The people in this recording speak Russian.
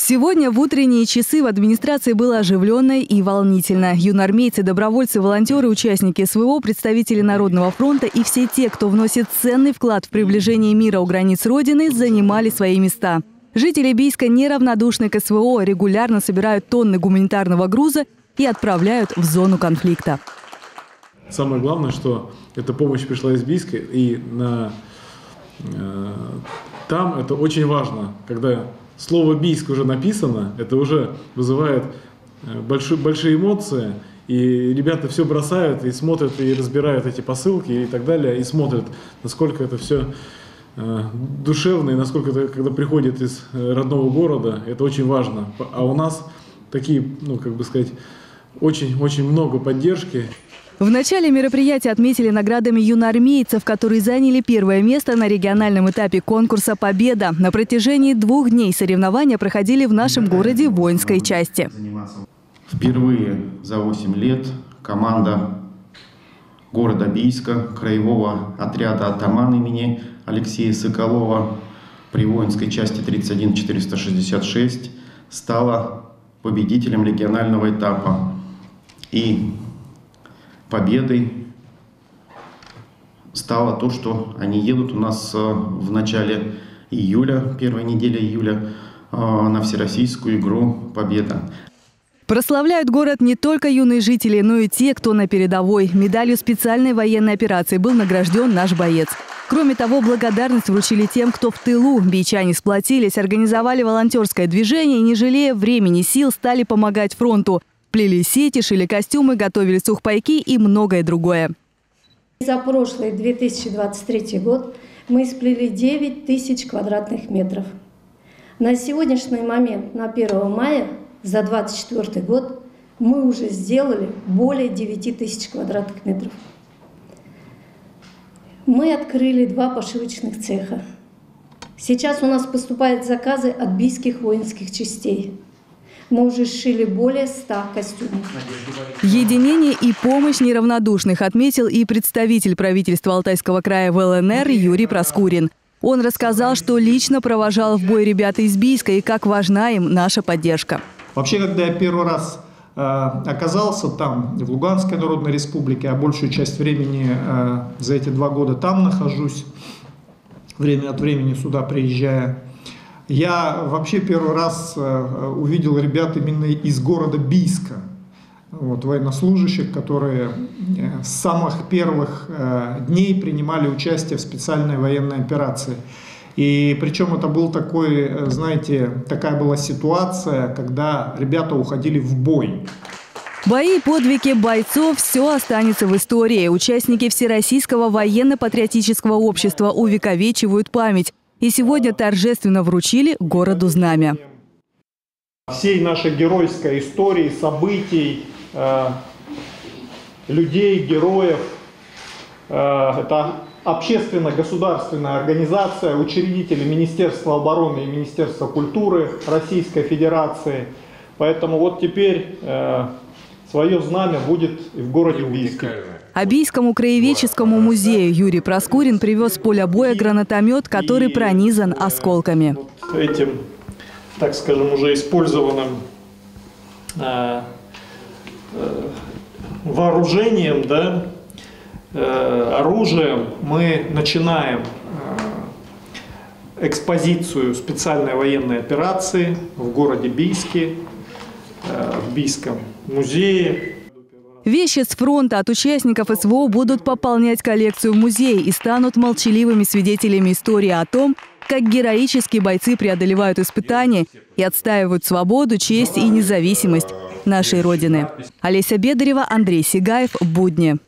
Сегодня в утренние часы в администрации было оживленно и волнительно. Юнармейцы, добровольцы, волонтеры, участники СВО, представители Народного фронта и все те, кто вносит ценный вклад в приближение мира у границ Родины, занимали свои места. Жители Бийска неравнодушны к СВО, регулярно собирают тонны гуманитарного груза и отправляют в зону конфликта. Самое главное, что эта помощь пришла из Бийска, и на, э, там это очень важно, когда слово «бийск» уже написано, это уже вызывает э, большие, большие эмоции, и ребята все бросают и смотрят, и разбирают эти посылки и так далее, и смотрят, насколько это все э, душевно, и насколько это, когда приходит из э, родного города, это очень важно. А у нас такие, ну, как бы сказать, очень-очень много поддержки. В начале мероприятия отметили наградами юноармейцев, которые заняли первое место на региональном этапе конкурса «Победа». На протяжении двух дней соревнования проходили в нашем городе воинской части. Впервые за 8 лет команда города Бийска, краевого отряда «Атаман» имени Алексея Соколова при воинской части 31466 стала победителем регионального этапа. И победой стало то, что они едут у нас э, в начале июля, первой недели июля, э, на всероссийскую игру «Победа». Прославляют город не только юные жители, но и те, кто на передовой. Медалью специальной военной операции был награжден наш боец. Кроме того, благодарность вручили тем, кто в тылу. Бичане сплотились, организовали волонтерское движение и, не жалея времени, сил, стали помогать фронту. Плели сети, шили костюмы, готовили сухпайки и многое другое. За прошлый 2023 год мы сплели 9 тысяч квадратных метров. На сегодняшний момент, на 1 мая, за 2024 год, мы уже сделали более 9 тысяч квадратных метров. Мы открыли два пошивочных цеха. Сейчас у нас поступают заказы от бийских воинских частей. Мы уже сшили более 100 костюмов. Единение и помощь неравнодушных отметил и представитель правительства Алтайского края в ЛНР Юрий Проскурин. Он рассказал, что лично провожал в бой ребята из Бийска и как важна им наша поддержка. Вообще, когда я первый раз э, оказался там, в Луганской Народной Республике, а большую часть времени э, за эти два года там нахожусь, время от времени сюда приезжая, я вообще первый раз э, увидел ребят именно из города Бийска, вот, военнослужащих, которые э, с самых первых э, дней принимали участие в специальной военной операции. И причем это был такой, знаете, такая была ситуация, когда ребята уходили в бой. Бои подвиги бойцов – все останется в истории. Участники Всероссийского военно-патриотического общества увековечивают память и сегодня торжественно вручили городу знамя. Всей нашей геройской истории, событий, э, людей, героев. Э, это общественно-государственная организация, учредители Министерства обороны и Министерства культуры Российской Федерации. Поэтому вот теперь э, свое знамя будет и в городе Бийске. Абийскому краеведческому музею Юрий Проскурин привез с поля боя гранатомет, который пронизан осколками. Этим, так скажем, уже использованным э, э, вооружением, да, э, оружием мы начинаем э, экспозицию специальной военной операции в городе Бийске, э, в Бийском музее. Вещи с фронта от участников СВО будут пополнять коллекцию в музее и станут молчаливыми свидетелями истории о том, как героические бойцы преодолевают испытания и отстаивают свободу, честь и независимость нашей Родины. Олеся Бедарева, Андрей Сигаев. Будни.